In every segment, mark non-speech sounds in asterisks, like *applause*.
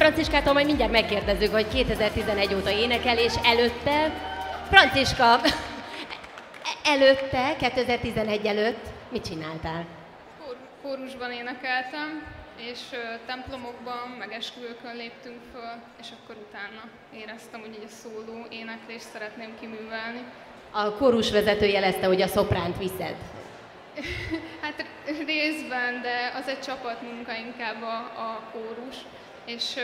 Franciskától majd mindjárt megkérdezzük, hogy 2011 óta énekel, és előtte, Franciska, *laughs* előtte, 2011 előtt mit csináltál? Kórusban énekeltem, és templomokban, meg esküvőkön léptünk föl, és akkor utána éreztem, hogy így a szóló éneklést szeretném kiművelni. A kórus vezető jelezte, hogy a szopránt viszed. *laughs* hát részben, de az egy csapatmunka inkább a, a kórus, és,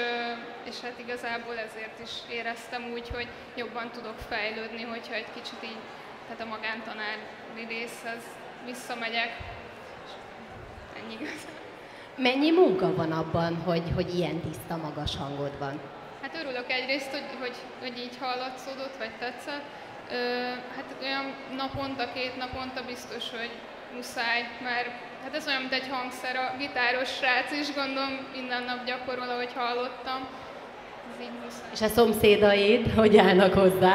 és hát igazából ezért is éreztem úgy, hogy jobban tudok fejlődni, hogyha egy kicsit így, tehát a magántanári részhez visszamegyek, és ennyi igaz. Mennyi munka van abban, hogy, hogy ilyen tiszta, magas hangod van? Hát örülök egyrészt, hogy, hogy, hogy így hallatszódott, vagy tetszett. Ö, hát olyan naponta, két naponta biztos, hogy muszáj, mert hát ez olyan, mint egy hangszer, a gitáros srác is gondolom minden nap gyakorol, ahogy hallottam. Ez így muszáj. És a szomszédaid hogy állnak hozzá?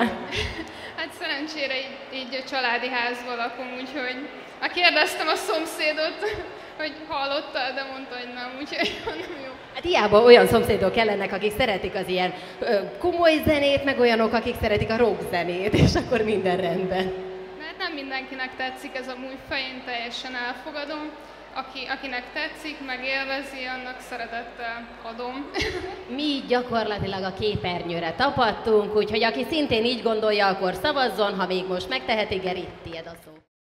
*laughs* hát szerencsére így, így családi házban lakom, úgyhogy a kérdeztem a szomszédot, *laughs* hogy hallottál, de mondta, hogy nem, úgyhogy *laughs* mondom, jó. Hát hiába olyan szomszédok kellenek, akik szeretik az ilyen ö, komoly zenét, meg olyanok, akik szeretik a rock zenét, és akkor minden rendben. Nem mindenkinek tetszik ez a műfaj, én teljesen elfogadom. Aki, akinek tetszik, meg annak szeretettel adom. *laughs* Mi gyakorlatilag a képernyőre tapadtunk, úgyhogy aki szintén így gondolja, akkor szavazzon, ha még most megteheti, Geri, tiéd a szó.